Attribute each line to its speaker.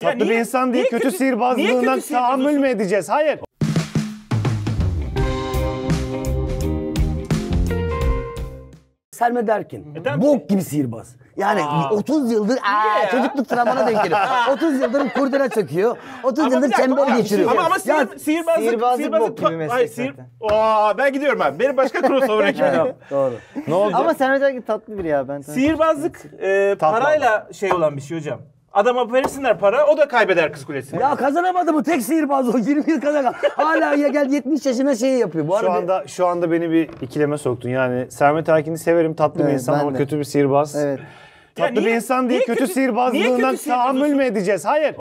Speaker 1: Tatlı bir
Speaker 2: niye-
Speaker 1: insan değil,
Speaker 2: niye
Speaker 1: kötü,
Speaker 2: kötü-
Speaker 1: sihirbazlığına
Speaker 2: kötü
Speaker 1: tahammül mü edeceğiz? Hayır.
Speaker 3: Selma Derkin.
Speaker 2: tamam.
Speaker 3: Bok gibi sihirbaz. Yani 30 yıldır aa,
Speaker 2: ya?
Speaker 3: çocukluk travmana denk geliyor. 30 yıldır kurdele çöküyor. 30
Speaker 2: Ama
Speaker 3: yıldır
Speaker 2: bir
Speaker 3: çember
Speaker 2: ama-
Speaker 3: geçiriyor.
Speaker 2: Ama ama
Speaker 3: Ya,
Speaker 2: sihir, sihirbazlık,
Speaker 4: sihirbazlık
Speaker 2: sihirbazlık
Speaker 4: bok gibi meslek
Speaker 2: Ay, sihir... Aa, ben gidiyorum ben. Benim başka crossover ekibim.
Speaker 3: Doğru.
Speaker 1: Ne oldu?
Speaker 4: Ama sen özellikle tatlı biri ya ben.
Speaker 2: Sihirbazlık e, parayla şey olan bir şey hocam. Adama verirsinler para, o da kaybeder kız kulesini.
Speaker 3: Ya kazanamadı mı? Tek sihirbaz o. 20 yıl kazanamadı. Hala ya gel 70 yaşına şey yapıyor. Bu
Speaker 1: Şu
Speaker 3: arada
Speaker 1: anda şu anda beni bir ikileme soktun. Yani Sermet Erkin'i severim, tatlı bir
Speaker 4: Evet,
Speaker 1: insan
Speaker 4: ben
Speaker 1: ama
Speaker 4: de.
Speaker 1: kötü bir sihirbaz.
Speaker 4: Evet.
Speaker 1: Tatlı
Speaker 2: niye-
Speaker 1: bir insan değil,
Speaker 2: niye
Speaker 1: kötü,
Speaker 2: kötü-
Speaker 1: sihirbazlığına
Speaker 2: niye kötü
Speaker 1: tahammül mü edeceğiz? Hayır.